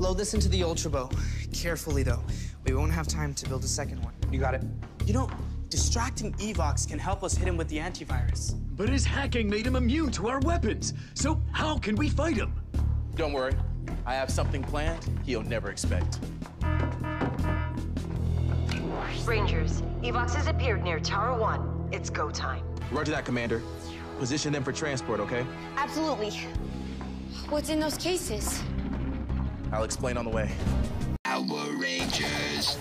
Load this into the Ultra Bow. Carefully, though. We won't have time to build a second one. You got it. You know, distracting Evox can help us hit him with the antivirus. But his hacking made him immune to our weapons. So how can we fight him? Don't worry. I have something planned he'll never expect. Rangers, Evox has appeared near Tower 1. It's go time. Roger that, Commander. Position them for transport, okay? Absolutely. What's in those cases? I'll explain on the way. Power Rangers!